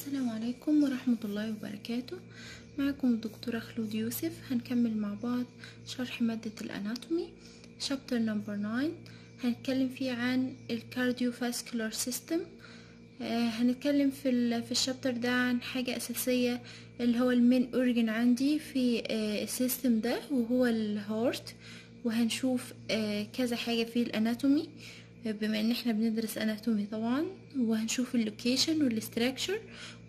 السلام عليكم ورحمة الله وبركاته. معكم الدكتورة خلود يوسف. هنكمل مع بعض شرح مادة ال anatomy chapter number 9 هنتكلم فيه عن ال cardiovascular system هنتكلم في في ال chapter ده عن حاجة أساسية اللي هو ال main organ عندي في آه، ال system ده وهو ال heart وهنشوف آه، كذا حاجة في ال anatomy. آه، بما إن إحنا بندرس anatomy طبعا وهنشوف ال location وال structure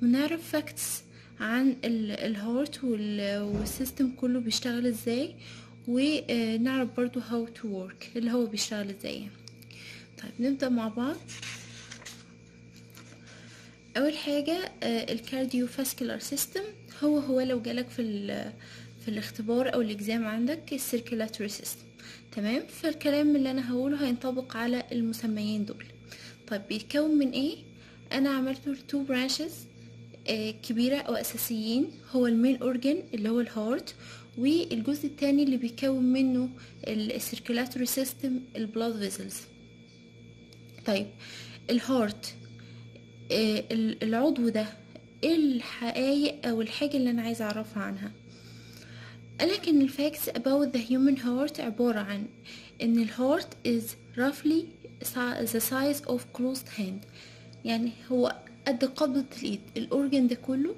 ونعرف facts عن ال- heart وال- وال system كله بيشتغل إزاي ونعرف برضو how to work اللي هو بيشتغل إزاي. طيب نبدأ مع بعض. أول حاجة ال cardiovascular system هو هو لو جالك في في الاختبار أو ال exam عندك ال circulatory system تمام؟ فالكلام اللي أنا هقوله هينطبق على المسميين دول. طيب بيتكون من إيه؟ أنا عملته two branches كبيرة أو أساسيين. هو ال main organ اللي هو ال heart والجزء التاني اللي بيكون منه ال circulatory system ال blood vessels طيب ال heart آه، ال- العضو ده إيه الحقائق أو الحاجة اللي أنا عايزة أعرفها عنها؟ قالك ان ال facts about the human heart عبارة عن إن ال heart is roughly the size of closed hand. يعني هو قد قبضة الإيد. ال organ ده كله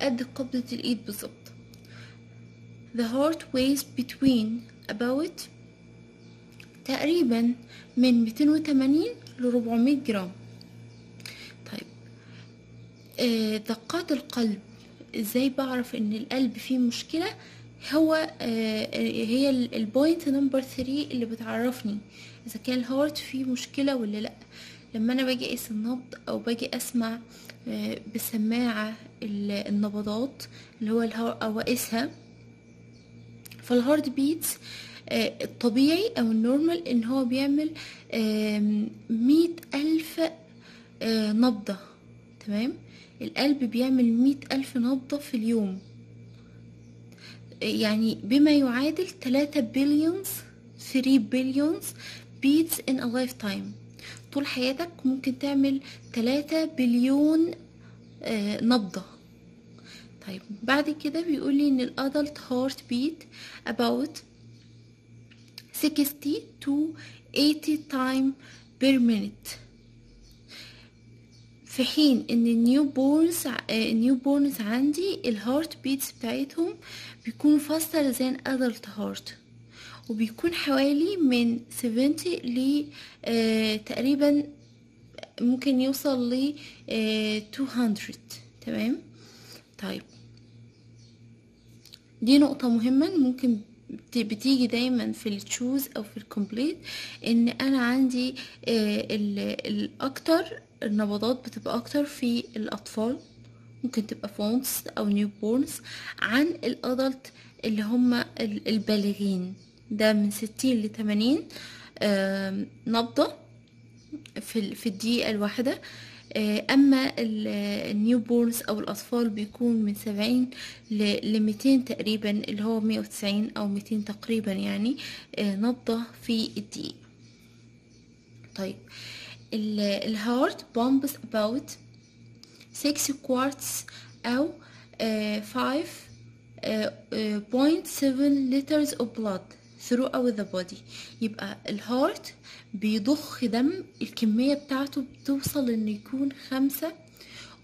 قد قبضة الإيد بالظبط. The heart weighs between about تقريبا من 280 ل 400 جرام. طيب آه، دقات القلب. إزاي بعرف إن القلب فيه مشكلة؟ هو آه، هي ال point number 3 اللي بتعرفني إذا كان ال heart فيه مشكلة ولا لأ. لما أنا باجي أقيس النبض أو باجي أسمع آه، بسماعة ال- النبضات اللي هو ال heart أو أقيسها فال heart beats آه، الطبيعي أو ال normal إن هو بيعمل مية ألف آه، نبضة تمام؟ القلب بيعمل مية ألف نبضة في اليوم. يعني بما يعادل تلاتة billions 3 billions beats in a lifetime. طول حياتك ممكن تعمل تلاتة بليون آه، نبضة. طيب بعد كده بيقول لي ان ال adult heart beat about 60 to 80 time per minute. في حين إن ال newborns ال newborns عندي ال heart beats بتاعتهم بيكونوا faster than adult heart وبيكون حوالي من 70 ل آه، تقريبا ممكن يوصل ل آه، 200 تمام؟ طيب. دي نقطة مهمة ممكن بت- بتيجي دايما في ال choose أو في ال complete إن أنا عندي آه، ال- الاكتر النبضات بتبقى أكتر في الأطفال. ممكن تبقى infants أو newborns عن ال adult اللي هم ال- البالغين. ده من ستين لتمانين نبضة في في الدقيقة الواحدة. آه، أما ال newborns أو الأطفال بيكون من سبعين لميتين تقريبا اللي هو مية وتسعين أو ميتين تقريبا يعني آه، نبضة في الدقيقة. طيب ال- ال heart pumps about 6 quarts أو آه، 5 آه، آه، 0.7 liters of blood throughout the body. يبقى ال heart بيضخ دم الكمية بتاعته بتوصل إنه يكون خمسة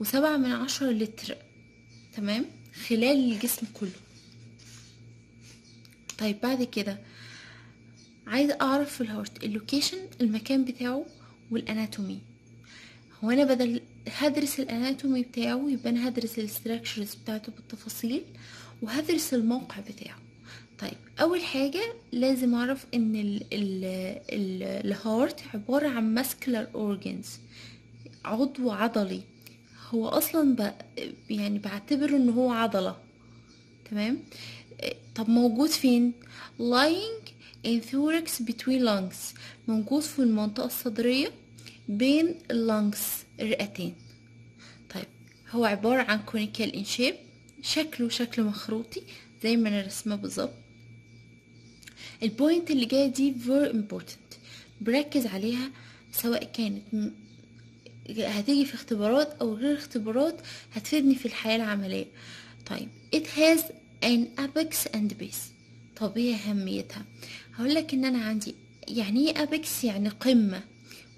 وسبعة من عشرة لتر تمام؟ خلال الجسم كله. طيب بعد كده عايزة أعرف في ال heart ال location المكان بتاعه وال anatomy. هو أنا بدل هدرس ال anatomy بتاعه يبقى أنا هدرس ال structures بتاعته بالتفاصيل وهدرس الموقع بتاعه. طيب أول حاجة لازم أعرف إن ال ال ال heart عبارة عن muscular organs عضو عضلي. هو أصلا ب يعني بعتبره إن هو عضلة. تمام؟ طب موجود فين؟ Lying in thorax between lungs. موجود في المنطقة الصدرية. بين ال lungs الرئتين طيب هو عبارة عن conical in shape شكله شكل مخروطي زي ما أنا رسمه بالظبط ال point اللي جاية دي very important. بركز عليها سواء كانت هتيجي في اختبارات أو غير اختبارات هتفيدني في الحياة العملية. طيب it has an apex and base. طب إيه أهميتها؟ هقول لك إن أنا عندي يعني إيه apex يعني قمة.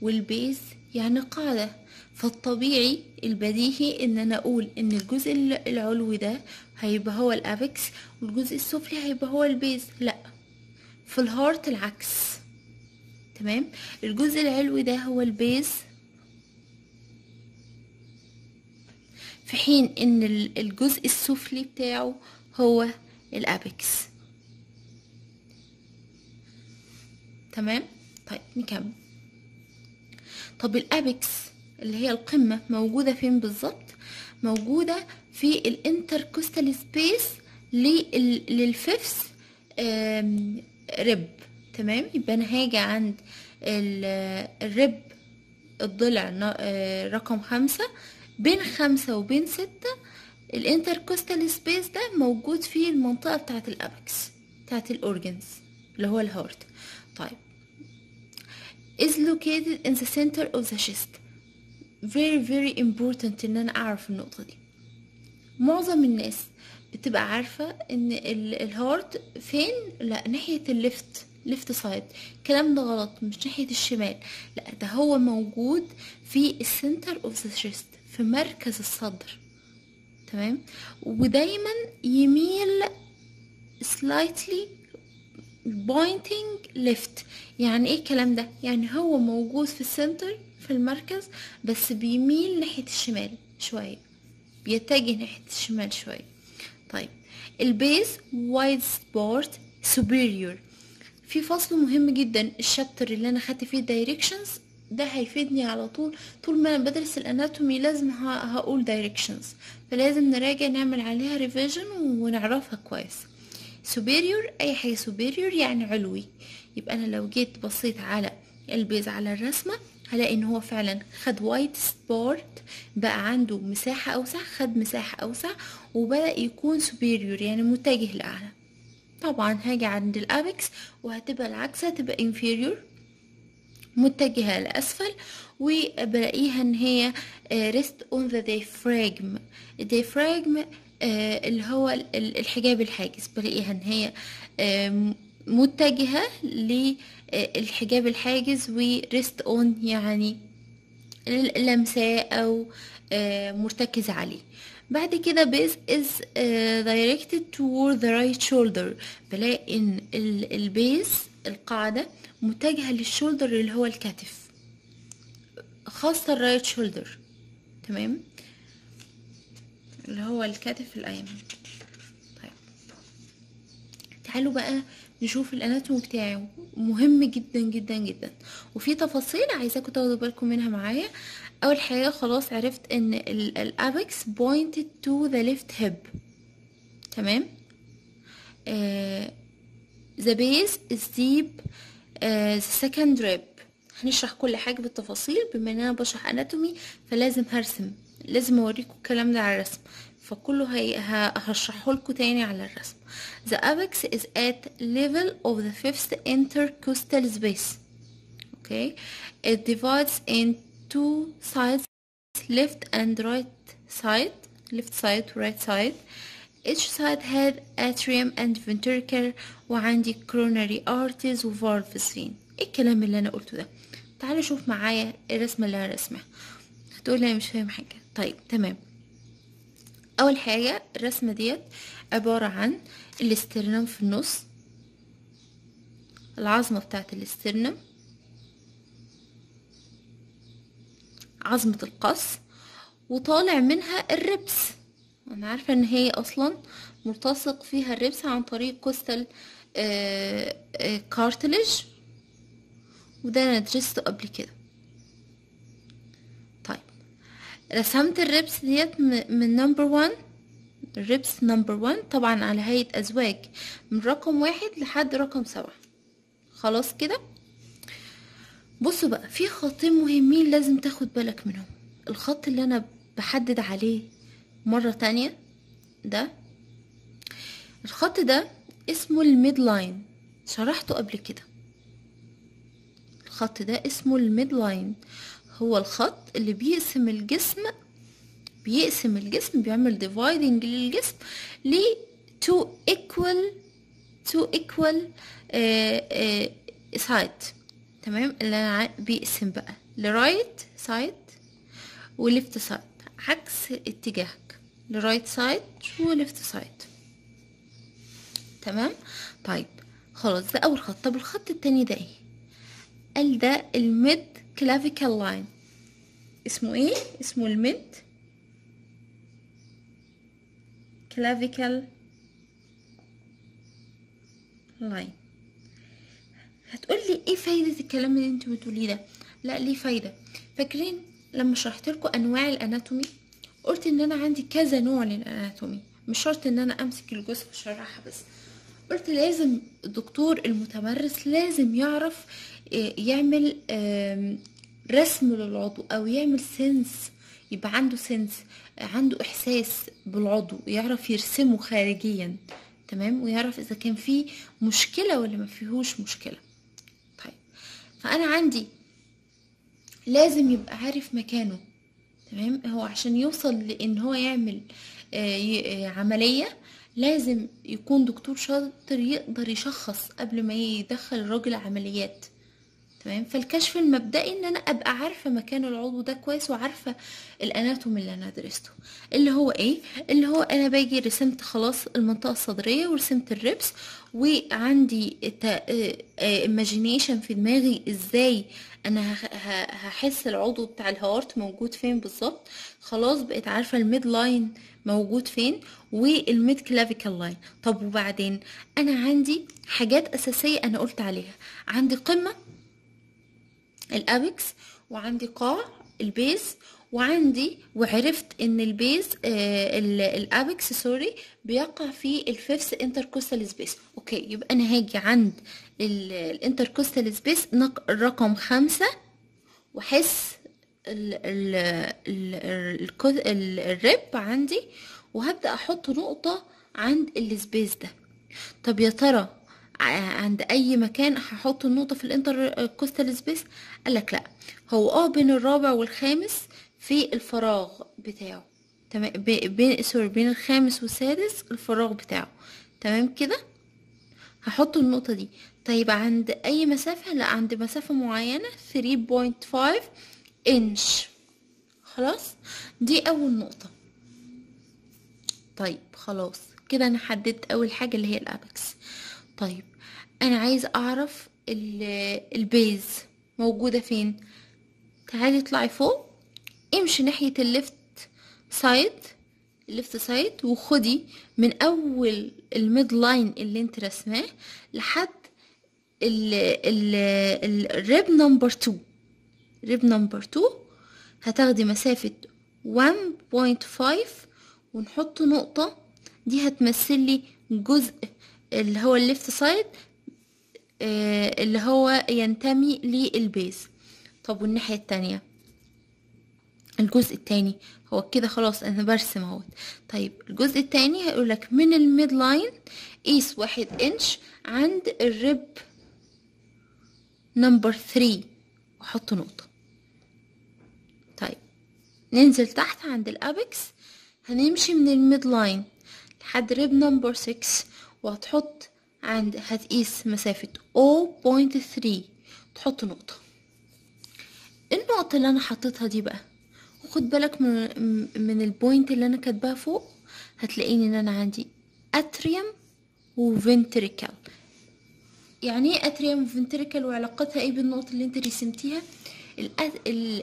وال base يعني قاعدة فالطبيعي البديهي إن أنا أقول إن الجزء العلوي ده هيبقى هو ال apex والجزء السفلي هيبقى هو ال base. لا في ال heart العكس. تمام؟ الجزء العلوي ده هو ال base. في حين إن الجزء السفلي بتاعه هو ال apex تمام؟ طيب نكمل. طب ال apex اللي هي القمة موجودة فين بالظبط؟ موجودة في ال intercostal space لل fifth rib تمام؟ يبقى أنا هاجي عند ال rib الضلع رقم خمسة بين خمسة وبين ستة ال intercostal space ده موجود في المنطقة بتاعة ال apex بتاعة ال organs اللي هو ال heart. طيب is located in the center of the chest very very important إن أنا أعرف النقطة دي. معظم الناس بتبقى عارفة إن ال heart فين؟ لا ناحية ال left left side. الكلام ده غلط مش ناحية الشمال. لا ده هو موجود في ال center of the chest في مركز الصدر. تمام؟ ودايما يميل slightly pointing left. يعني إيه الكلام ده؟ يعني هو موجود في ال center في المركز بس بيميل ناحية الشمال شوية. بيتجه ناحية الشمال شوية. طيب. ال base wide support superior. في فصل مهم جدا. ال chapter اللي أنا خدت فيه directions ده هيفيدني على طول. طول ما أنا بدرس ال anatomy لازم هقول directions. فلازم نراجع نعمل عليها revision ونعرفها كويس. Superior? أي حاجة superior يعني علوي. يبقى أنا لو جيت بصيت على ال base على الرسمة هلاقي إن هو فعلا خد wide support بقى عنده مساحة أوسع خد مساحة أوسع وبدأ يكون superior يعني متجه لأعلى. طبعا هاجي عند ال apex وهتبقى العكس هتبقى inferior متجهة لأسفل وبلاقيها إن هي rest on the diaphragm. diaphragm اللي هو الحجاب الحاجز بلاقيها إن هي متجهة للحجاب الحاجز و rest on يعني لمساه أو مرتكز عليه. بعد كده is uh, directed toward the right shoulder. بلاقي إن ال base القاعدة متجهة لل shoulder اللي هو الكتف خاصة ال right shoulder تمام؟ اللي هو الكتف الايمن طيب. تعالوا بقى نشوف الأناتومي بتاعه. مهم جدا جدا جدا. وفي تفاصيل عايزاكم تاخدوا بالكم منها معايا. أول حاجة خلاص عرفت إن الابكس pointed to the left hip. تمام؟ is deep. آه the second rib. هنشرح كل حاجة بالتفاصيل. بما إن أنا بشرح اناتومي فلازم هرسم. لازم اوريكم الكلام ده على الرسم فكله هشرحه لكم تاني على الرسم the apex is at level of the fifth intercostal space okay it divides in two sides left and right side left side right side each side had atrium and ventricle وعندي coronary arteries و valves فين إيه الكلام اللي أنا قلته ده تعالوا شوف معايا الرسمه اللي أنا رسمها هتقولي أنا مش فاهم حاجة طيب تمام. أول حاجة الرسمة ديت عبارة عن الاسترنم في النص العظمة بتاعه الاسترنم عظمة القص وطالع منها الربس. أنا عارفة إن هي أصلا ملتصق فيها الربس عن طريق كوستال cartilage وده أنا درسته قبل كده طيب رسمت ال ribs ديت من number one. ال ribs number one طبعا على هيئة أزواج من رقم واحد لحد رقم سبعة. خلاص كده؟ بصوا بقى في خطين مهمين لازم تاخد بالك منهم. الخط اللي أنا بحدد عليه مرة تانية ده الخط ده اسمه ال midline شرحته قبل كده. الخط ده اسمه ال midline هو الخط اللي بيقسم الجسم بيقسم الجسم بيعمل dividing للجسم ل two equal two equal آه، آه، side. تمام؟ اللي أنا بيقسم بقى ل right side و left side عكس اتجاهك ل right side و left side تمام؟ طيب خلاص ده أول خط. طب الخط التاني ده إيه؟ قال ده ال mid clavicle line اسمه إيه؟ اسمه ال mid clavicle line هتقول لي إيه فايدة الكلام اللي أنت بتقوليه ده؟ لا ليه فايدة؟ فاكرين لما شرحت لكم أنواع الأناتومي؟ قلت إن أنا عندي كذا نوع للأناتومي. مش شرط إن أنا أمسك الجثة وأشرحها بس. قلت لازم الدكتور المتمرس لازم يعرف يعمل آم، رسم للعضو أو يعمل سنس يبقى عنده سنس عنده إحساس بالعضو يعرف يرسمه خارجيا تمام؟ ويعرف إذا كان فيه مشكلة ولا ما فيهوش مشكلة. طيب فأنا عندي لازم يبقى عارف مكانه تمام؟ هو عشان يوصل لإن هو يعمل آه، آه، عملية لازم يكون دكتور شاطر يقدر يشخص قبل ما يدخل الراجل عمليات. تمام؟ فالكشف المبدئي إن أنا أبقى عارفة مكان العضو ده كويس وعارفة الاناتومي اللي أنا درسته. اللي هو إيه؟ اللي هو أنا باجي رسمت خلاص المنطقة الصدرية ورسمت ال ribs وعندي imagination في دماغي إزاي أنا هحس العضو بتاع ال heart موجود فين بالظبط. خلاص بقيت عارفة ال mid line موجود فين وال mid clavicular line. طب وبعدين؟ أنا عندي حاجات أساسية أنا قلت عليها. عندي قمة ال apex وعندي قاع ال base وعندي وعرفت إن ال base آه ال- apex sorry بيقع في ال fifth intercostal space okay يبقى أنا هاجي عند ال intercostal space رقم خمسة واحس ال ال ال ال ال ال rib عندي وهبدأ أحط نقطة عند ال space ده. طب يا ترى عند أي مكان هحط النقطة في ال intercostal space. قالك لا هو آه بين الرابع والخامس في الفراغ بتاعه. تمام بين سوري بين الخامس والسادس الفراغ بتاعه. تمام كده؟ هحط النقطة دي. طيب عند أي مسافة؟ لا عند مسافة معينة 3.5 إنش خلاص؟ دي أول نقطة. طيب خلاص كده أنا حددت أول حاجة اللي هي الأبكس. طيب أنا عايز أعرف ال- base موجودة فين؟ تعالي اطلعي فوق امشي ناحية ال left side ال left side وخدي من أول ال mid line اللي انت رسماه لحد ال ال ال rib number 2 rib number 2 هتاخدي مسافة 1.5 ونحط نقطة دي هتمثل لي جزء اللي هو ال left side اللي هو ينتمي لل base طب والناحية التانية؟ الجزء التاني. هو كده خلاص أنا برسم أهوت. طيب الجزء التاني هيقول لك من ال mid line قيس واحد إنش عند ال rib number 3 وحط نقطة. طيب ننزل تحت عند ال apex هنمشي من ال mid line لحد rib number 6 وهتحط عند هتقيس مسافة 0.3 تحط نقطة. النقطة اللي أنا حطيتها دي بقى خد بالك من من ال point اللي أنا كاتباها فوق هتلاقيني إن أنا عندي atrium و ventricle يعني إيه atrium و ventricle وعلاقتها إيه بالنقطة اللي أنت رسمتيها؟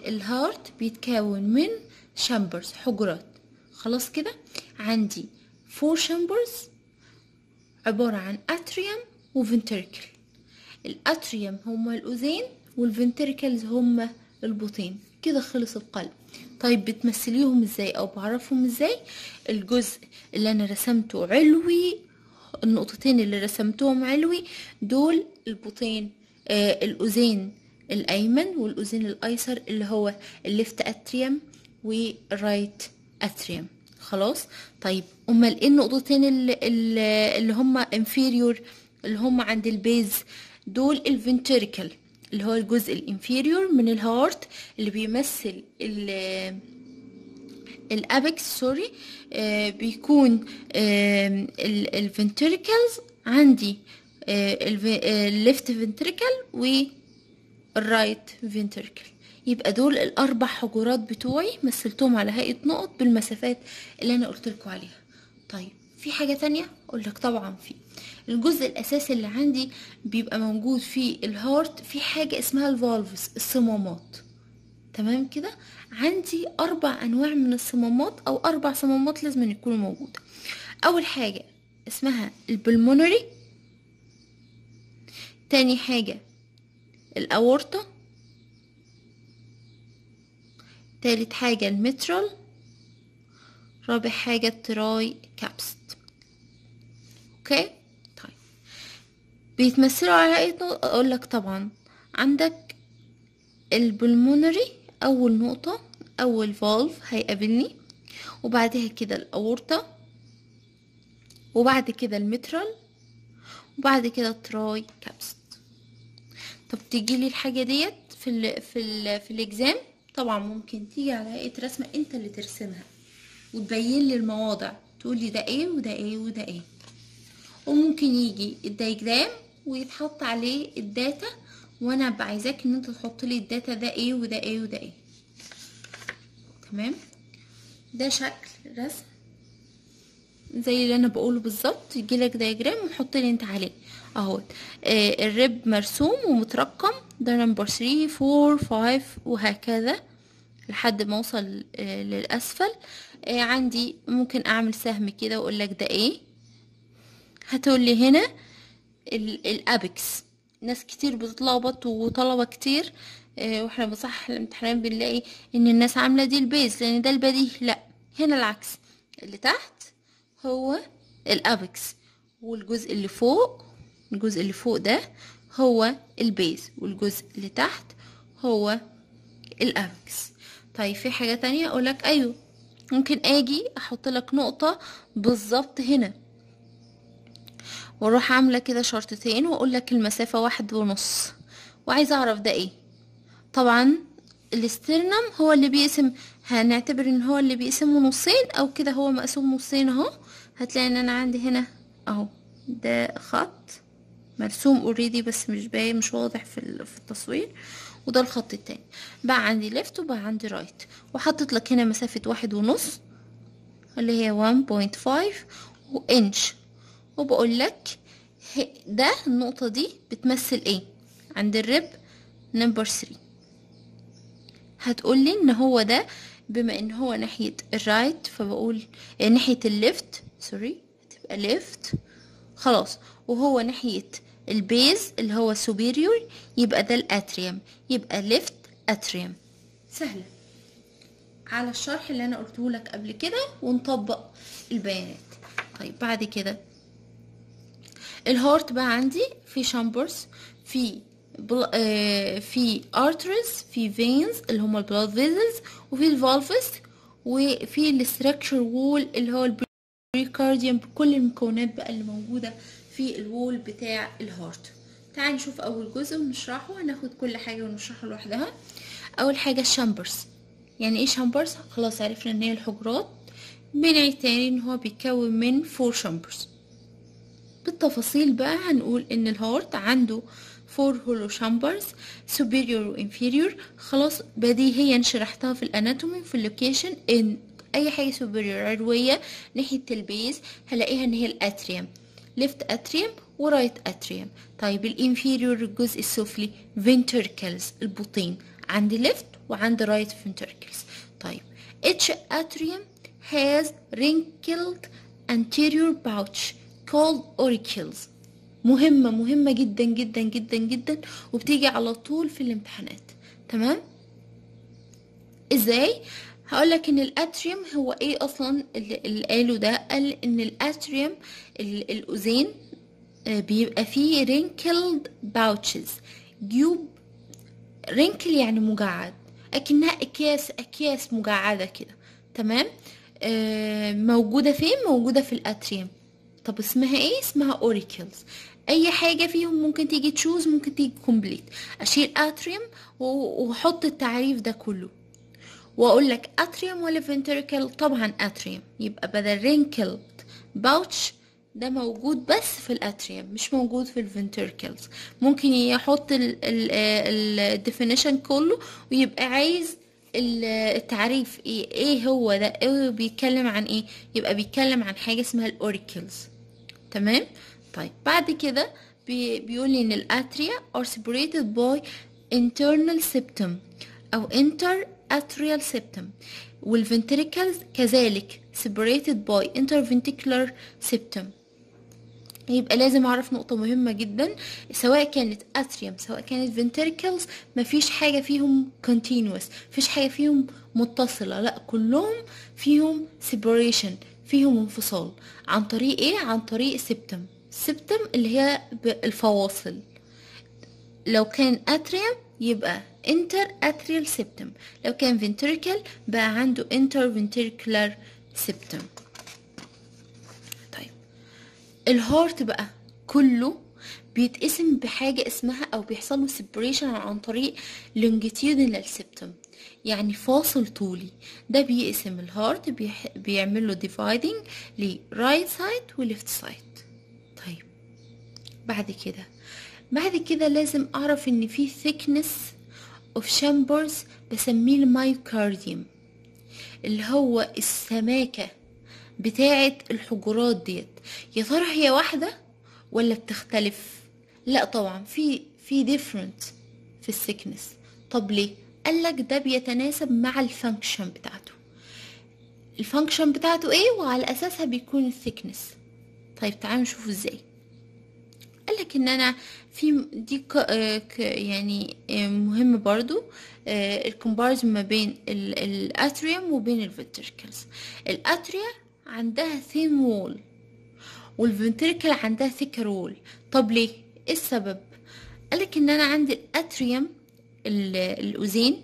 ال heart بيتكون من chambers حجرات. خلاص كده؟ عندي four chambers عبارة عن atrium و ventricle ال atrium هما الأذين وال ventricles هما البطين. كده خلص القلب. طيب بتمثليهم إزاي أو بعرفهم إزاي؟ الجزء اللي أنا رسمته علوي النقطتين اللي رسمتهم علوي دول البطين آه الأذين الأيمن والأذين الأيسر اللي هو ال left atrium وال right atrium خلاص. طيب أمال إيه النقطتين اللي, اللي اللي هم inferior اللي هم عند ال base؟ دول ال ventricle اللي هو الجزء ال inferior من ال heart اللي بيمثل ال ال apex sorry آه بيكون ال ventricles عندي ال left ventricle وال right ventricle يبقى دول الأربع حجرات بتوعي مثلتهم على هيئة نقط بالمسافات اللي أنا قلت لكم عليها. طيب في حاجة تانية؟ أقول لك طبعا في. الجزء الأساسي اللي عندي بيبقى موجود في ال heart في حاجة اسمها ال valves الصمامات. تمام كده؟ عندي أربع أنواع من الصمامات أو أربع صمامات لازم يكونوا موجودة. أول حاجة اسمها ال pulmonary. تاني حاجة الأورطة. تالت حاجة ال mitral رابع حاجة ال tricuspid okay؟ طيب. بيتمثلوا على اي نقطه أقول لك طبعا. عندك ال pulmonary أول نقطة أول valve هيقابلني. وبعدها كده الأورطة. وبعد كده ال mitral وبعد كده ال tricuspid طب تيجي لي الحاجة ديت في ال في ال في ال exam طبعا ممكن تيجي على هيئة رسمة أنت اللي ترسمها وتبين لي المواضع تقول لي ده إيه وده إيه وده إيه. وممكن يجي ال diagram ويتحط عليه ال data وأنا أبقى عايزاك إن أنت تحط لي ال data ده إيه وده إيه وده إيه. تمام؟ ده شكل رسم. زي اللي أنا بقوله بالظبط يجي لك diagram وحط لي أنت عليه. اهو آه ال rib مرسوم ومترقم. ده number 3 4 5 وهكذا لحد ما أوصل آه للأسفل. آه عندي ممكن أعمل سهم كده وأقول لك ده إيه هتقول لي هنا ال apex ناس كتير بتتلخبط وطلبة كتير آه وإحنا بصحح الامتحانات بنلاقي إن الناس عاملة دي ال base لأن ده البديهي. لأ هنا العكس. اللي تحت هو ال apex والجزء اللي فوق الجزء اللي فوق ده هو ال base والجزء اللي تحت هو ال apex طيب في حاجة تانية أقولك؟ أيوه ممكن آجي أحط لك نقطة بالظبط هنا. وأروح عاملة كده شرطتين وأقول لك المسافة واحد ونص. وعايزة أعرف ده إيه؟ طبعا ال sternum هو اللي بيقسم هنعتبر إن هو اللي بيقسمه نصين أو كده هو مقسوم نصين أهو. هتلاقي إن أنا عندي هنا أهو ده خط. مرسوم already بس مش باين مش واضح في في التصوير. وده الخط التاني. بقى عندي left وبقى عندي right وحطيت لك هنا مسافة واحد ونص اللي هي 1.5 وانش وبقول لك ده النقطة دي بتمثل إيه؟ عند ال rib number 3 هتقولي إن هو ده بما إن هو ناحية ال right فبقول ناحية ال left sorry هتبقى left خلاص. وهو ناحية ال base اللي هو superior يبقى ده ال atrium يبقى left atrium سهلة. على الشرح اللي أنا قلته لك قبل كده ونطبق البيانات. طيب بعد كده. ال heart بقى عندي في chambers في بل... آه في arteries في veins اللي هما ال blood vessels وفي ال valves وفي ال structure wall اللي هو ال pericardium بكل المكونات بقى اللي موجودة في ال wall بتاع ال heart تعال نشوف أول جزء ونشرحه. هناخد كل حاجة ونشرحها لوحدها. أول حاجة ال chambers يعني إيه chambers خلاص عرفنا إن هي الحجرات. بنعيد تاني إن هو بيتكون من four chambers بالتفاصيل بقى هنقول إن ال heart عنده four hollow chambers superior و inferior. خلاص بديهيا شرحتها في ال anatomy في ال location إن أي حاجة superior علويه ناحية ال base هلاقيها إن هي ال atrium. left atrium و right atrium طيب ال inferior الجزء السفلي ventricles البطين. عندي left وعندي right ventricles. طيب each atrium has wrinkled anterior pouch called auricles. مهمة مهمة جدا جدا جدا جدا. وبتيجي على طول في الامتحانات. تمام؟ إزاي؟ هقولك إن ال atrium هو إيه أصلا اللي, قاله ده؟ قال إن ال atrium الأذين بيبقى فيه wrinkled pouches. جيوب wrinkle يعني مجعد أكنها أكياس أكياس مجعدة كده. تمام؟ آه موجودة فين؟ موجودة في ال atrium. طب اسمها إيه؟ اسمها auricles أي حاجة فيهم ممكن تيجي choose ممكن تيجي complete أشيل atrium وأحط التعريف ده كله. وأقول لك atrium ولا ventricle طبعا atrium يبقى بدل wrinkle pouch ده موجود بس في ال atrium مش موجود في ال ventricles ممكن يحط ال definition كله ويبقى عايز التعريف إيه إيه هو ده؟ إيه بيتكلم عن إيه؟ يبقى بيتكلم عن حاجة اسمها ال auricles تمام؟ طيب بعد كده بي بيقول لي إن ال atria are separated by internal septum أو inter atrial septum. وال ventricles كذلك separated by interventricular septum. يبقى لازم أعرف نقطة مهمة جدا سواء كانت atrium سواء كانت ventricles مفيش حاجة فيهم continuous مفيش حاجة فيهم متصلة لأ كلهم فيهم separation فيهم انفصال. عن طريق إيه؟ عن طريق septum septum اللي هي الفواصل. لو كان atrium يبقى inter atrial septum لو كان ventricle بقى عنده inter ventricular septum طيب. ال heart بقى كله بيتقسم بحاجة اسمها أو بيحصل له separation عن طريق longitudinal septum. يعني فاصل طولي. ده بيقسم ال heart. بيعمل له dividing ل right side و left side. طيب. بعد كده بعد كده لازم أعرف إن في thickness of chambers بسميه ال myocardium اللي هو السماكة بتاعة الحجرات ديت. يا ترى هي واحدة ولا بتختلف؟ لا طبعا في في different في ال thickness طب ليه؟ قالك ده بيتناسب مع ال function بتاعته. ال function بتاعته إيه؟ وعلى أساسها بيكون ال thickness طيب تعالوا نشوف إزاي. قالك إن أنا في دي ك يعني مهم برضو ال compare ما بين ال atrium وبين ال ventricles ال atria عندها thin wall وال ventricle عندها thicker wall طب ليه؟ إيه السبب؟ قالك إن أنا عندي ال atrium الاذين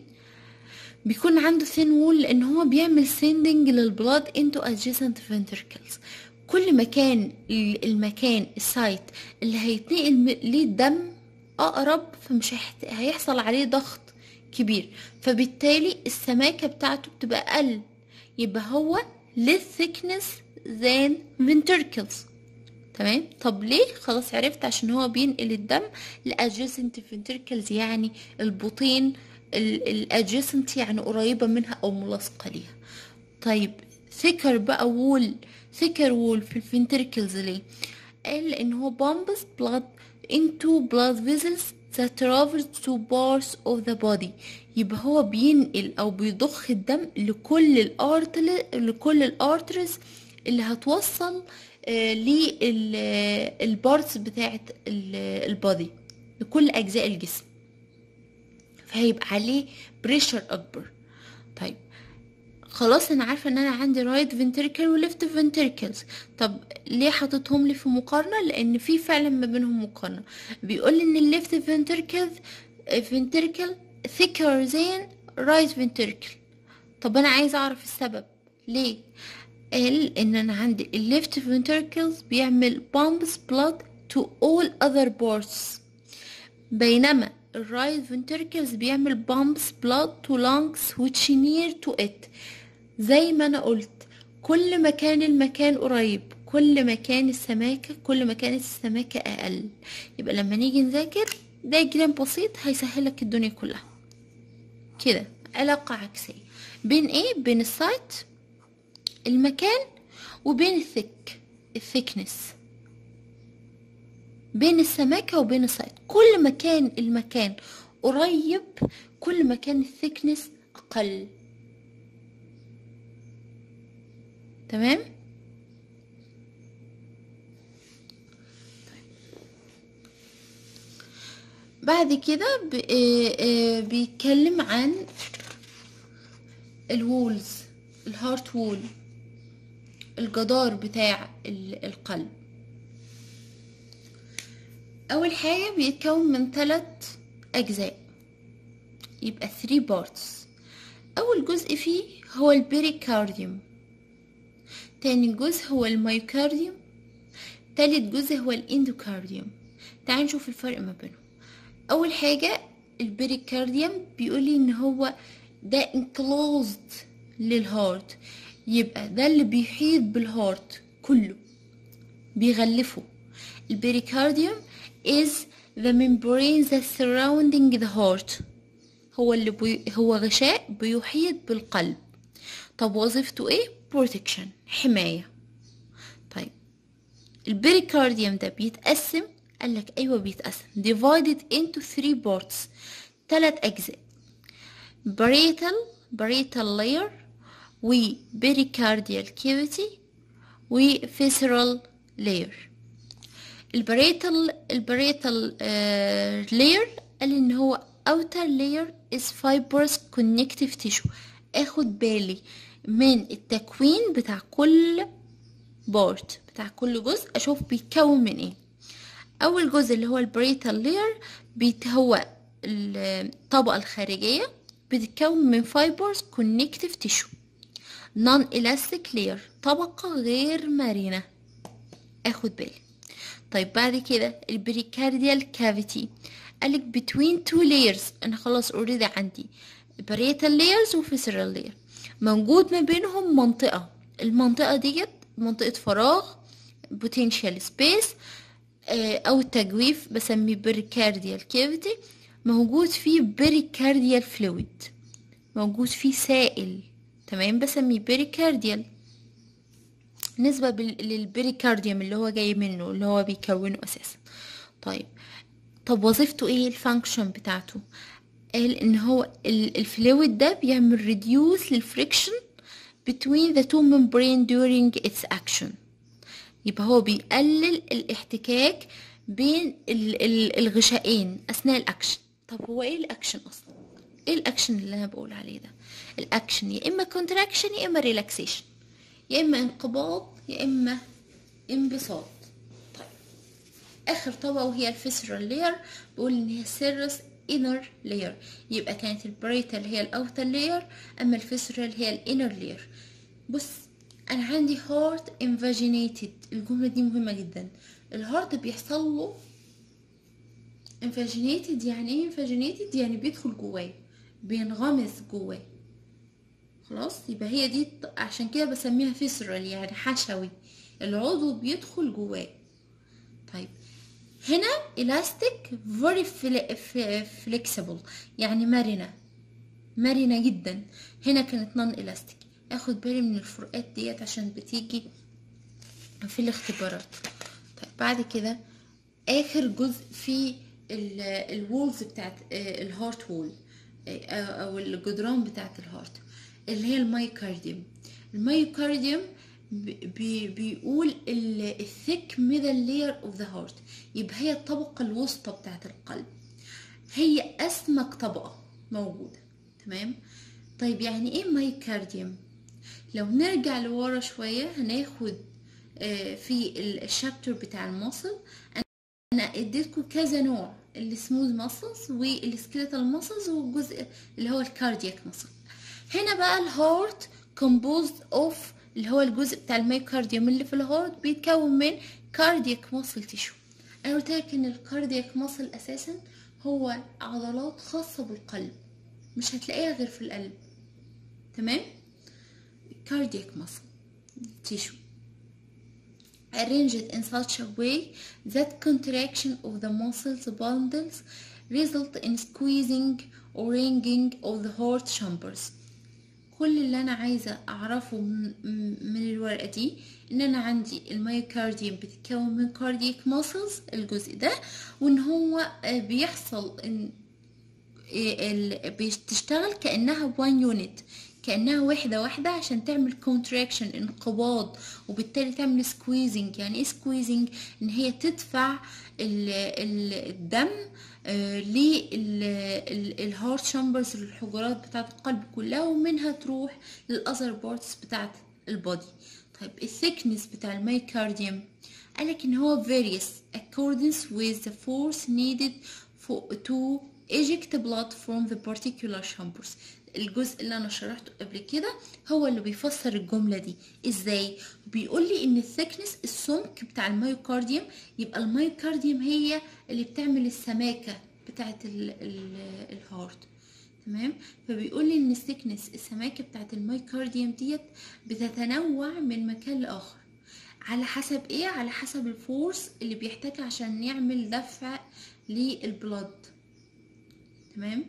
بيكون عنده thin wall لأن هو بيعمل sending لل blood into adjacent ventricles. كل ما كان المكان ال site اللي هيتنقل ليه الدم أقرب فمش هيحصل عليه ضغط كبير. فبالتالي السماكة بتاعته بتبقى أقل. يبقى هو less thickness than ventricles تمام؟ طب ليه؟ خلاص عرفت عشان هو بينقل الدم ل adjacent ventricles يعني البطين ال adjacent يعني قريبة منها أو ملاصقة ليها. طيب thicker بقى wall thicker wall في ال ventricles ليه قال ان هو pumps blood into blood vessels that travel to parts of the body. يبقى هو بينقل أو بيضخ الدم لكل ال arter لكل ال arteries اللي هتوصل لل parts بتاعت ال body لكل اجزاء الجسم فهيبقى عليه pressure اكبر طيب خلاص أنا عارفة إن أنا عندي right ventricle و left ventricles طب ليه حاططهم لي في مقارنة؟ لأن في فعلا ما بينهم مقارنة. بيقول إن ال left ventricle ventricle thicker than right ventricle. طب أنا عايز أعرف السبب. ليه؟ قال إن أنا عندي ال left ventricles بيعمل pumps blood to all other parts بينما ال right ventricles بيعمل pumps blood to lungs which near to it. زي ما أنا قلت كل ما كان المكان قريب كل ما كان السماكة كل ما كانت السماكة أقل. يبقى لما نيجي نذاكر diagram بسيط هيسهلك الدنيا كلها. كده علاقة عكسية. بين إيه؟ بين ال site المكان وبين ال thick ال thickness بين السماكة وبين ال site. كل ما كان المكان قريب كل ما كان ال thickness أقل. تمام؟ بعد كده بيتكلم عن ال walls ال heart wall الجدار بتاع القلب. أول حاجة بيتكون من ثلاث أجزاء يبقى 3 parts أول جزء فيه هو ال pericardium تاني جزء هو ال myocardium تالت جزء هو ال endocardium. تعال نشوف الفرق ما بينهم. أول حاجة ال pericardium بيقول لي إن هو ده enclosed لل heart. يبقى ده اللي بيحيط بال heart كله بيغلفه. ال pericardium is the membrane that surrounding the heart. هو اللي بي هو غشاء بيحيط بالقلب. طب وظيفته إيه؟ Protection حماية طيب ال pericardium ده بيتقسم قالك أيوه بيتقسم divided into three parts تلات اجزاء parietal parietal layer و pericardial cavity و visceral layer ال parietal ال parietal layer قال ان هو outer layer is fibrous connective tissue اخد بالي من التكوين بتاع كل part بتاع كل جزء أشوف بيتكون من إيه. أول جزء اللي هو ال parietal بيت هو الطبقة الخارجية بتتكون من fibrous connective tissue non elastic layer طبقة غير مرنة. آخد بالي. طيب بعد كده ال pericardial cavity قالك between two layers. أنا خلاص already عندي. parietal layers و visceral layer. موجود ما بينهم منطقة. المنطقة ديت منطقة فراغ potential space أو تجويف بسميه pericardial cavity موجود فيه pericardial fluid موجود فيه سائل تمام؟ بسميه pericardial نسبة لل pericardium اللي هو جاي منه اللي هو بيكونه أساسا. طيب طب وظيفته إيه؟ ال function بتاعته. قال إن هو ال fluid ده بيعمل reduce لل friction between the two membrane during its action. يبقى هو بيقلل الاحتكاك بين الغشائين أثناء الاكشن طب هو إيه الاكشن أصلا؟ إيه الاكشن اللي أنا بقول عليه ده؟ الاكشن يا إما contraction يا إما relaxation. يا إما انقباض يا إما انبساط. طيب آخر طبقة وهي ال visceral layer بقول إن هي serous inner layer يبقى كانت ال parietal هي ال outer layer أما ال visceral هي ال inner layer بص أنا عندي heart invaginated الجملة دي مهمة جدا. ال heart بيحصل له invaginated يعني إيه invaginated يعني بيدخل جواه بينغمس جواه. خلاص؟ يبقى هي دي عشان كده بسميها فيسرال يعني حشوي. العضو بيدخل جواه. طيب هنا elastic very flexible. يعني مرنة. مرنة جدا. هنا كانت non elastic آخد بالي من الفروقات ديت عشان بتيجي في الاختبارات. طيب بعد كده آخر جزء في ال walls بتاعت ال heart wall أو الجدران بتاعت ال heart اللي هي ال myocardium ال myocardium بي بيقول ال thick middle layer of the heart يبقى هي الطبقة الوسطى بتاعه القلب. هي أسمك طبقة موجودة. تمام؟ طيب يعني إيه myocardium لو نرجع لورا شوية هناخد في ال chapter بتاع ال muscle أنا اديتكم كذا نوع ال smooth muscles وال skeletal muscles والجزء اللي هو ال cardiac muscle هنا بقى ال heart composed of اللي هو الجزء بتاع ال myocardium اللي في ال heart بيتكون من cardiac muscle tissue أنا قلت لك إن ال cardiac muscle أساسا هو عضلات خاصة بالقلب مش هتلاقيها غير في القلب. تمام؟ cardiac muscle tissue arranged in such a way that contraction of the muscles bundles result in squeezing or wringing of the heart chambers. كل اللي أنا عايزة أعرفه من الورقة دي إن أنا عندي ال myocardium بتتكون من cardiac muscles الجزء ده وإن هو بيحصل إن بتشتغل كأنها one unit كأنها وحدة واحدة عشان تعمل contraction انقباض وبالتالي تعمل squeezing يعني إيه squeezing إن هي تدفع الدم لل heart chambers الحجرات بتاعه القلب كلها ومنها تروح لل other parts بتاعه ال body طيب ال thickness بتاع ال myocardium قالك إن هو varies accordance with the force needed for to eject blood from the particular chambers. الجزء اللي أنا شرحته قبل كده هو اللي بيفسر الجملة دي. إزاي؟ بيقول لي إن ال thickness السمك بتاع ال myocardium يبقى ال myocardium هي اللي بتعمل السماكة بتاعت ال ال ال heart. تمام؟ فبيقول لي إن ال thickness السماكة بتاعت ال myocardium ديت بتتنوع من مكان لآخر. على حسب إيه؟ على حسب ال force اللي بيحتاجها عشان يعمل دفع لل blood تمام؟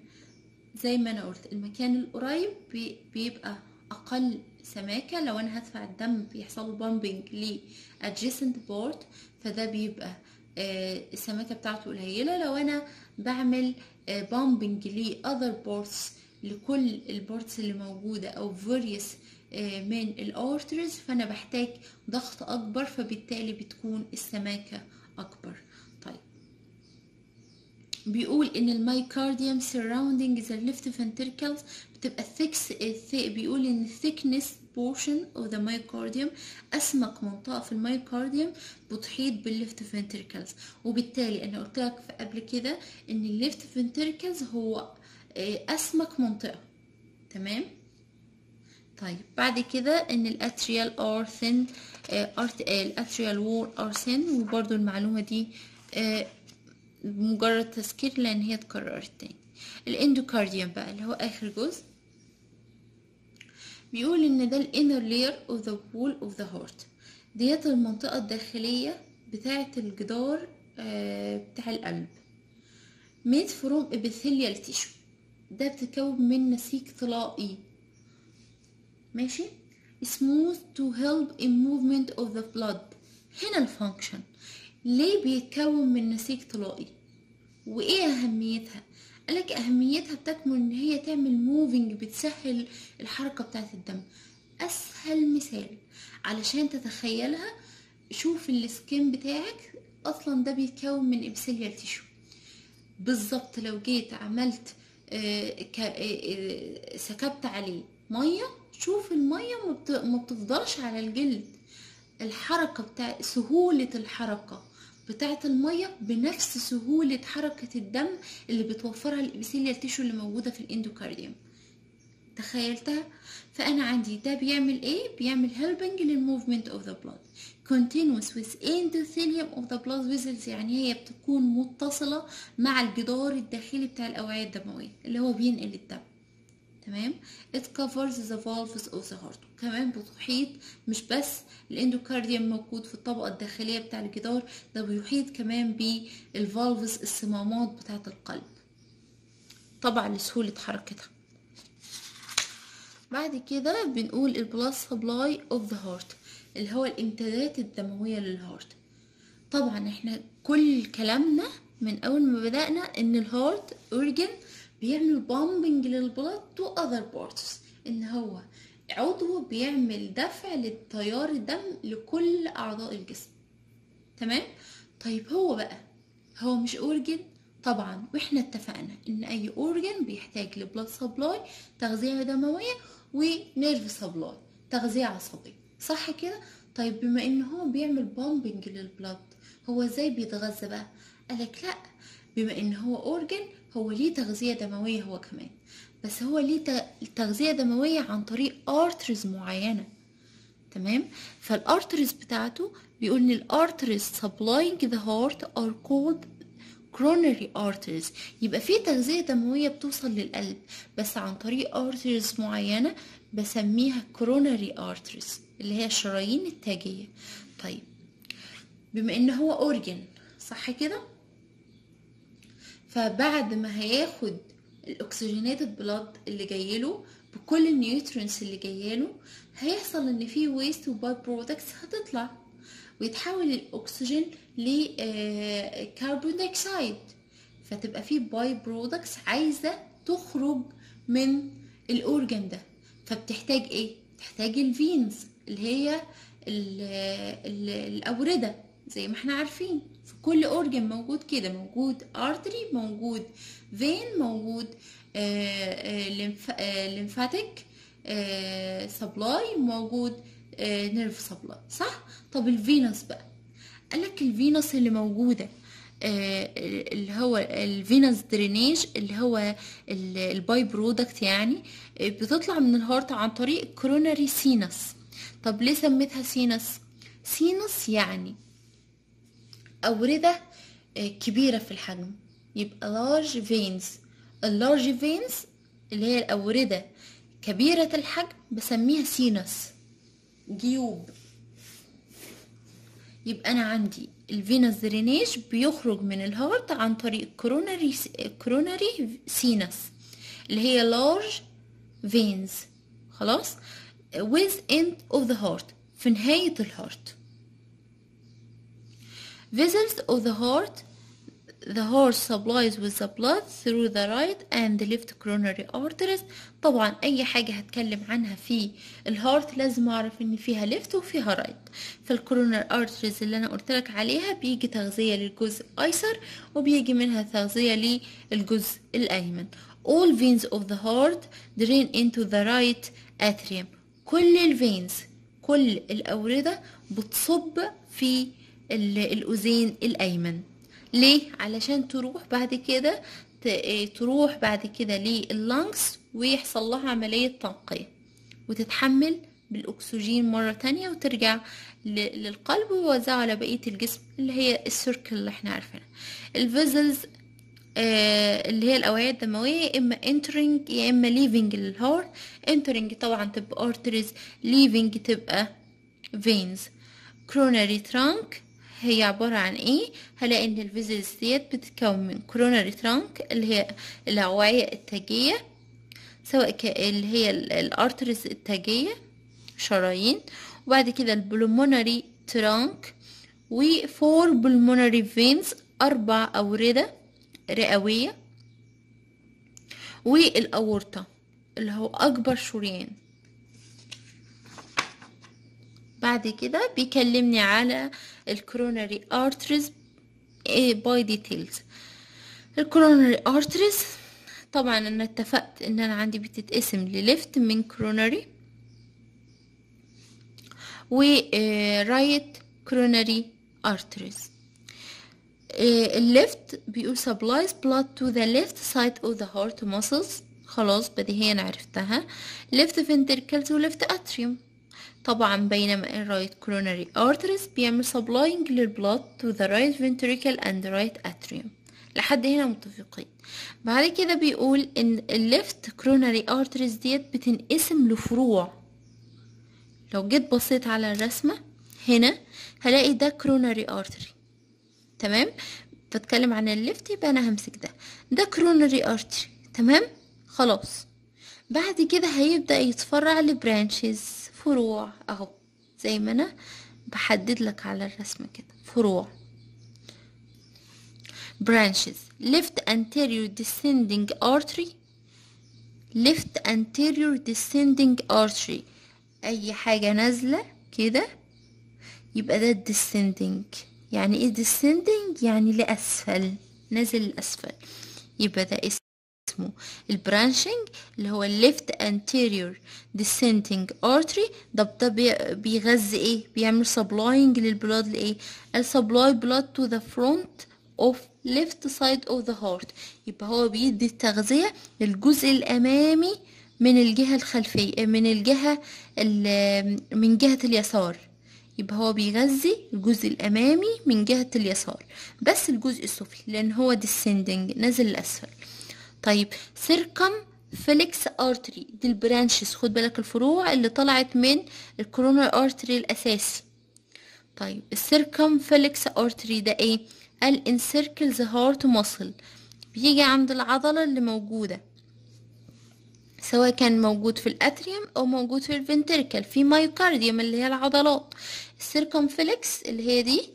زي ما أنا قلت المكان القريب بي- بيبقى أقل سماكة. لو أنا هدفع الدم بيحصل له pumping ل adjacent part فده بيبقى آه، السماكة بتاعته قليلة. لو أنا بعمل pumping ل other parts لكل ال parts اللي موجودة أو various آه، من ال arteries فأنا بحتاج ضغط أكبر فبالتالي بتكون السماكة أكبر. بيقول إن ال myocardium surrounding the left ventricles بتبقى thick بيقول إن thickest portion of the myocardium اسمك منطقة في ال myocardium بتحيط بال left ventricles. وبالتالي أنا قلت لك قبل كده إن ال left ventricles هو آه، اسمك منطقة. تمام؟ طيب بعد كده إن ال atrial are thin ال atrial wall are thin وبرضو المعلومة دي آه، مجرد تذكير لأن هي اتكررت تاني. ال endocardium بقى اللي هو آخر جزء بيقول إن ده ال inner layer of the wall of the heart ديت المنطقة الداخلية بتاعة الجدار آه، بتاع القلب. made from epithelial tissue. ده بتتكون من نسيج طلائي. ماشي؟ Smooth to help in movement of the blood. هنا ال function ليه بيتكون من نسيج طلائي؟ وإيه أهميتها؟ قالك أهميتها بتكمن إن هي تعمل moving بتسهل الحركة بتاعه الدم. أسهل مثال علشان تتخيلها شوف ال skin بتاعك أصلا ده بيتكون من epithelial tissue بالظبط لو جيت عملت آه، آه، آه، سكبت عليه مية شوف المية ما بت- ما بتفضلش على الجلد. الحركة بتاع سهولة الحركة. بتاعة المية بنفس سهولة حركة الدم اللي بتوفرها ال epithelial tissue اللي موجودة في ال endocardium. تخيلتها؟ فأنا عندي ده بيعمل إيه؟ بيعمل helping لل movement of the blood. Continuous with endothelium of the blood vessels. يعني هي بتكون متصلة مع الجدار الداخلي بتاع الأوعية الدموية اللي هو بينقل الدم. تمام؟ It covers the valves of the heart. كمان بتحيط مش بس ال endocardium موجود في الطبقة الداخلية بتاع الجدار ده بيحيط كمان بال valves الصمامات بتاعة القلب. طبعا لسهولة حركتها. بعد كده بنقول ال blood supply of the heart اللي هو الامدادات الدموية لل heart طبعا إحنا كل كلامنا من أول ما بدأنا إن ال heart organ بيعمل pumping لل blood to other parts إن هو عضو بيعمل دفع للتيار الدم لكل أعضاء الجسم. تمام؟ طيب هو بقى هو مش organ طبعا وإحنا اتفقنا إن أي organ بيحتاج ل blood supply تغذية دموية و nerve supply تغذية عصبية. صح كده؟ طيب بما إن هو بيعمل pumping لل blood هو إزاي بيتغذى بقى؟ قالك لأ بما إن هو organ هو ليه تغذية دموية هو كمان بس هو ليه تغذية دموية عن طريق arteries معينة تمام؟ فال arteries بتاعته بيقول إن ال arteries supplying the heart are called coronary arteries. يبقى في تغذية دموية بتوصل للقلب بس عن طريق arteries معينة بسميها coronary arteries اللي هي الشرايين التاجية. طيب بما إن هو organ صح كده؟ فبعد ما هياخد ال oxygenated blood اللي جايله بكل ال nutrients اللي جايله هيحصل إن في waste و by-products هتطلع. ويتحول الأكسجين لكربون دايوكسيد فتبقى في by-products عايزة تخرج من ال organ ده. فبتحتاج إيه؟ تحتاج ال veins اللي هي ال الأوردة زي ما إحنا عارفين. في كل organ موجود كده موجود artery موجود vein موجود lymphatic supply موجود nerve supply صح؟ طب ال venous بقى. قالك ال venous اللي موجودة آه، اللي هو ال venous drainage اللي هو ال- ال by-product يعني آه، بتطلع من ال heart عن طريق coronary sinus طب ليه سميتها sinus sinus يعني أوردة آه، كبيرة في الحجم. يبقى large veins. ال large veins اللي هي الأوردة كبيرة الحجم بسميها sinus جيوب. يبقى أنا عندي ال venous drainage بيخرج من ال heart عن طريق coronary coronary sinus اللي هي large veins. خلاص؟ With end of the heart. في نهاية ال heart vessels of the heart the heart supplies with the blood through the right and the left coronary arteries طبعا اي حاجة هتكلم عنها في ال heart لازم اعرف ان فيها left وفيها right فال coronary arteries اللي أنا قلت لك عليها بيجي تغذية للجزء الايسر وبيجي منها تغذية للجزء الايمن all veins of the heart drain into the right atrium كل ال veins كل الأوردة بتصب في ال- الأذين الأيمن. ليه؟ علشان تروح بعد كده إيه، تروح بعد كده لل lungs ويحصل لها عملية تنقية وتتحمل بالأكسجين مرة تانية وترجع للقلب ويوزعه على بقية الجسم اللي هي ال circle اللي إحنا عارفينها. ال vessels آه، اللي هي الأوعية الدموية يا إما entering يا إما leaving لل heart entering طبعا تبقى arteries leaving تبقى veins. Coronary trunk هي عبارة عن إيه هلاقي إن ال vessels ديت بتتكون من coronary trunk اللي هي الأوعية التاجية سواء. اللي هي ال arteries التاجية شرايين وبعد كده ال pulmonary trunk و four pulmonary veins أربع أوردة رئوية والأورطة اللي هو أكبر شريان بعد كده بيكلمني على ال coronary arteries by details ال coronary arteries طبعا أنا اتفقت إن أنا عندي بتتقسم لل left من coronary و right coronary arteries ال left بيقول supplies blood to the left side of the heart muscles. خلاص بديهيا عرفتها. left ventricles و left atrium. طبعا بينما ال right coronary arteries بيعمل supplying لل blood to the right ventricle and right atrium. لحد هنا متفقين. بعد كده بيقول إن ال left coronary arteries ديت بتنقسم لفروع. لو جيت بصيت على الرسمة هنا هلاقي ده coronary artery تمام؟ بتكلم عن ال left يبقى أنا همسك ده. ده coronary artery تمام؟ خلاص. بعد كده هيبدأ يتفرع لبرانشز. فروع أهو زي ما أنا بحدد لك على الرسمة كده فروع. Branches. Left anterior descending artery. Left anterior descending artery. أي حاجة نازلة كده يبقى ده descending. يعني إيه descending يعني لأسفل نازل لأسفل يبقى ده اسمه. ال branching اللي هو left anterior descending artery ده ده بي- بيغذي إيه؟ بيعمل supplying لل blood لايه ال supply blood to the front of left side of the heart. يبقى هو بيدي التغذية للجزء الأمامي من الجهة الخلفية من الجهة ال- من جهة اليسار. يبقى هو بيغذي الجزء الأمامي من جهة اليسار. بس الجزء السفلي لأن هو descending نازل لأسفل طيب circumflex artery دي ال branches خد بالك الفروع اللي طلعت من ال coronary artery الأساسي طيب ال circumflex artery ده إيه؟ قال encircles heart muscle بيجي عند العضلة اللي موجودة سواء كان موجود في ال atrium أو موجود في ال ventricle في myocardium اللي هي العضلات. ال circumflex اللي هي دي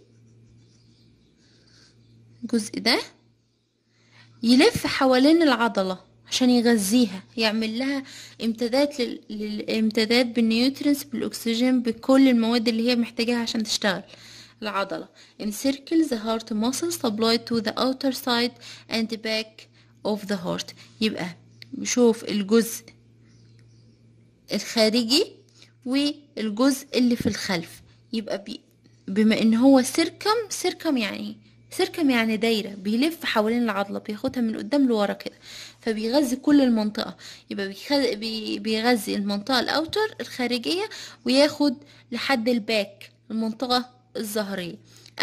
الجزء ده يلف حوالين العضلة عشان يغذيها يعمل لها امتداد لل... للامتداد بال nutrients بالأكسجين بكل المواد اللي هي محتاجاها عشان تشتغل العضلة. Encircle the heart muscles supplied to the outer side and back of the heart. يبقى بشوف الجزء الخارجي والجزء اللي في الخلف. يبقى بي بما إن هو circum circum يعني circum يعني دايرة بيلف حوالين العضلة بياخدها من قدام لورا كده فبيغذي كل المنطقة. يبقى بيخ- بي- بيغذي المنطقة ال outer الخارجية وياخد لحد ال back المنطقة الظهرية.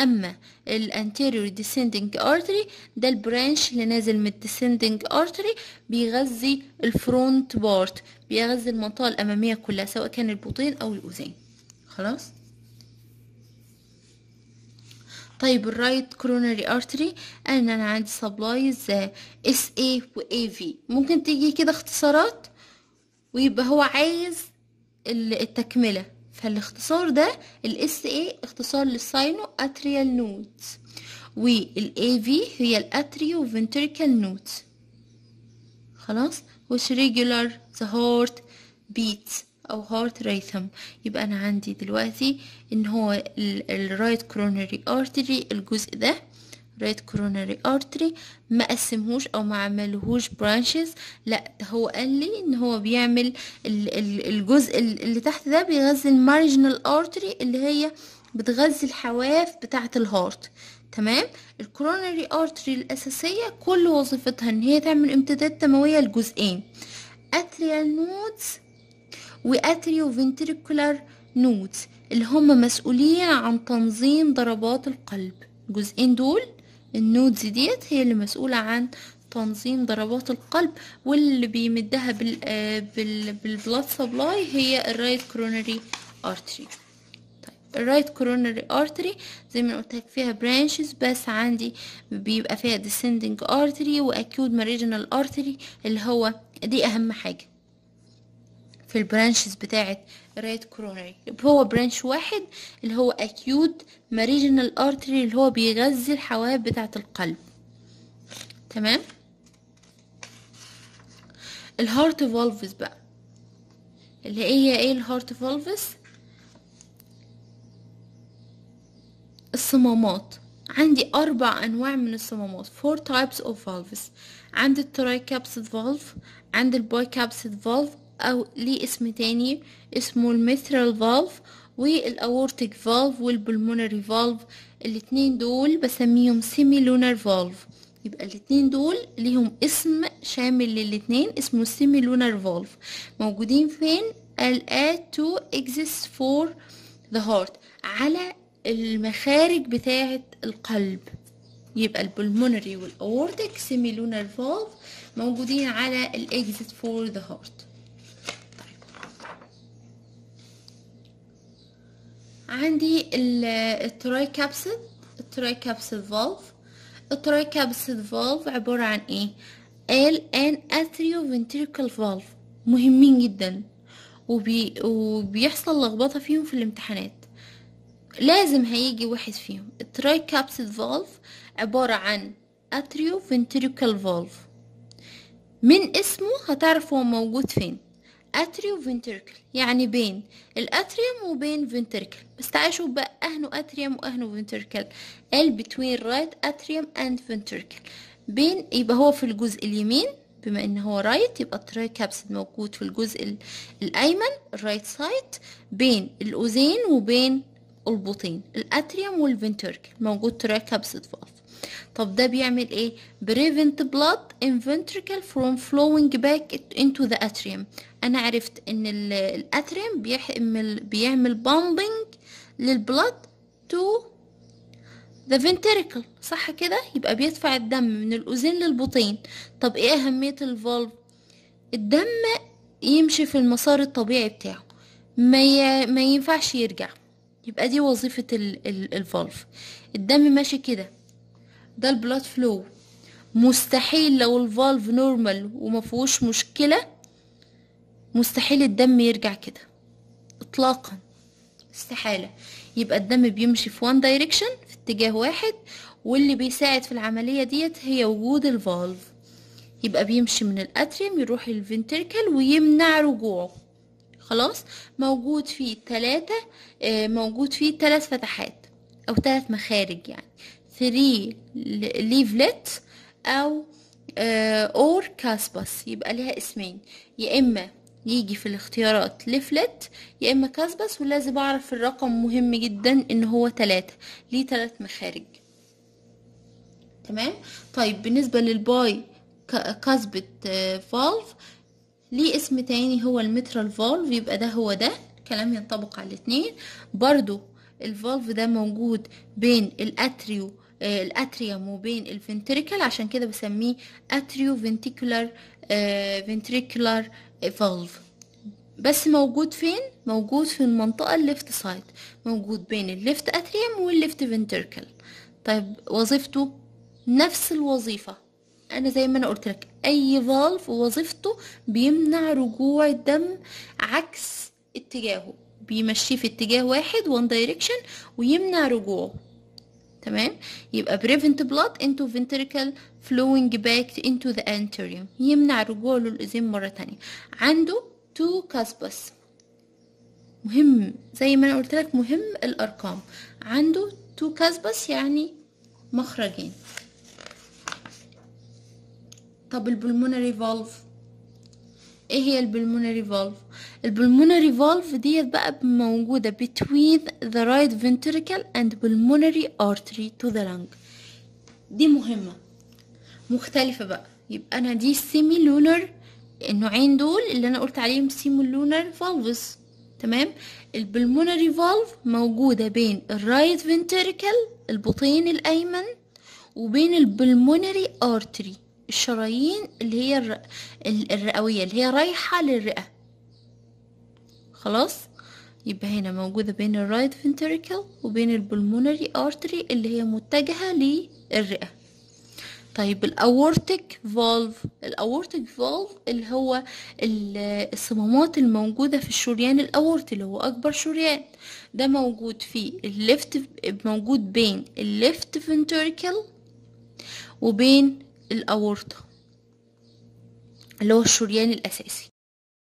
أما ال anterior descending artery ده ال branch اللي نازل من descending artery بيغذي ال front part بيغذي المنطقة الأمامية كلها سواء كان البطين أو الأذين. خلاص؟ طيب ال right coronary artery أنا أنا عندي supplies SA و AV ممكن تيجي كده اختصارات؟ ويبقى هو عايز ال- التكملة. فالاختصار ده ال SA اختصار لل sinoatrial nodes وال AV هي ال atrioventricular nodes خلاص؟ which regulate the heart beats. أو heart rhythm. يبقى أنا عندي دلوقتي إن هو ال right coronary artery الجزء ده right coronary artery. ما قسمهوش أو ما عملهوش branches. لا هو قال لي إن هو بيعمل ال- ال- الجزء ال- اللي تحت ده بيغذي ال marginal artery اللي هي بتغذي الحواف بتاعة ال heart تمام؟ ال coronary artery الأساسية كل وظيفتها إن هي تعمل امتداد تمويه لجزئين. atrial nodes و atrioventricular nodes اللي هم مسؤولين عن تنظيم ضربات القلب. الجزئين دول ال nodes ديت هي اللي مسؤولة عن تنظيم ضربات القلب واللي بيمدها بال آه، بال بال blood supply هي ال right coronary artery ال right coronary artery زي ما قلت لك فيها branches بس عندي بيبقى فيها descending artery و acute marginal artery اللي هو دي أهم حاجة. في ال branches بتاعه ال right coronary هو branch واحد اللي هو acute marginal artery اللي هو بيغذي الحواف بتاعه القلب. تمام؟ ال heart valves بقى. اللي هي إيه ال heart valves الصمامات. عندي أربع أنواع من الصمامات. four types of valves. عندي ال tricuspid valve عندي ال bicuspid valve أو ليه اسم تاني اسمه ال mitral valve وال aortic valve وال pulmonary valve الاتنين دول بسميهم semilunar valve يبقى الاتنين دول ليهم اسم شامل للاتنين اسمه semilunar valve موجودين فين؟ the two exits for the heart. على المخارج بتاعة القلب. يبقى ال pulmonary وال aortic semilunar valve موجودين على ال exit for the heart عندي ال tricuspid ال tricuspid valve ال tricuspid valve عبارة عن إيه؟ قال ان atrioventricular valve مهمين جدا. وبي وبيحصل لخبطة فيهم في الامتحانات. لازم هيجي واحد فيهم. ال tricuspid valve عبارة عن atrioventricular valve من اسمه هتعرف هو موجود فين. atrioventricular يعني بين. ال atrium وبين ventricle بس تعالوا بقى أهنو atrium وأهنو ventricle ال between right atrium and ventricle. بين يبقى هو في الجزء اليمين بما إن هو right يبقى ال tricuspid موجود في الجزء ال- الأيمن ال right side بين الاذين وبين البطين. ال atrium وال ventricle موجود tricuspid valve طب ده بيعمل إيه؟ Prevent blood in ventricle from flowing back into the atrium. أنا عرفت إن ال- atrium بيعمل بيعمل pumping لل blood to the ventricle. صح كده؟ يبقى بيدفع الدم من الاذين للبطين. طب إيه أهمية ال valve الدم يمشي في المسار الطبيعي بتاعه. ما ي... ما ينفعش يرجع. يبقى دي وظيفة ال... ال... ال valve الدم ماشي كده. ده ال blood flow مستحيل لو ال valve normal وما فيهوش مشكلة مستحيل الدم يرجع كده. اطلاقا. استحالة. يبقى الدم بيمشي في one direction في اتجاه واحد واللي بيساعد في العملية ديت هي وجود ال valve يبقى بيمشي من ال atrium يروح ال ventricle ويمنع رجوعه. خلاص؟ موجود فيه تلاتة آه، موجود فيه تلات فتحات أو تلات مخارج يعني. three leaflet أو or cusps يبقى ليها اسمين. يا إما يجي في الاختيارات leaflet يا إما cusps ولازم أعرف الرقم. مهم جدا إن هو تلاتة. ليه تلات مخارج؟ تمام؟ طيب بالنسبة لل bi cuspid valve ليه اسم تاني هو ال mitral valve يبقى ده هو ده. كلام ينطبق على الاتنين. برضو ال valve ده موجود بين ال atrio آه، ال atrium وبين ال ventricle عشان كده بسميه atrio ventricular ventricular valve بس موجود فين؟ موجود في المنطقة ال left side موجود بين ال left atrium وال left ventricle طيب وظيفته نفس الوظيفة. أنا زي ما أنا قلت لك أي valve وظيفته بيمنع رجوع الدم عكس اتجاهه. بيمشيه في اتجاه واحد one direction ويمنع رجوعه. تمام؟ يبقى prevent blood into ventricle flowing back into the atrium. يمنع رجوع للإزيم مرة تانية. عنده two cusps مهم زي ما أنا قلت لك مهم الأرقام. عنده two cusps يعني مخرجين. طب ال pulmonary valve إيه هي ال pulmonary valve ال pulmonary valve ديت بقى موجودة between the right ventricle and pulmonary artery to the lung. دي مهمة. مختلفة بقى. يبقى أنا دي semilunar النوعين دول اللي أنا قلت عليهم semilunar valves تمام؟ ال pulmonary valve موجودة بين ال right ventricle البطين الأيمن وبين ال pulmonary artery الشرايين اللي هي الر... الرئوية اللي هي رايحة للرئة. خلاص؟ يبقى هنا موجودة بين ال right ventricle وبين ال pulmonary artery اللي هي متجهة للرئة. طيب ال aortic valve ال aortic valve اللي هو الصمامات الموجودة في الشريان الاورتي اللي هو أكبر شريان. ده موجود في ال left موجود بين ال left ventricle وبين الأورطة اللي هو الشريان الأساسي.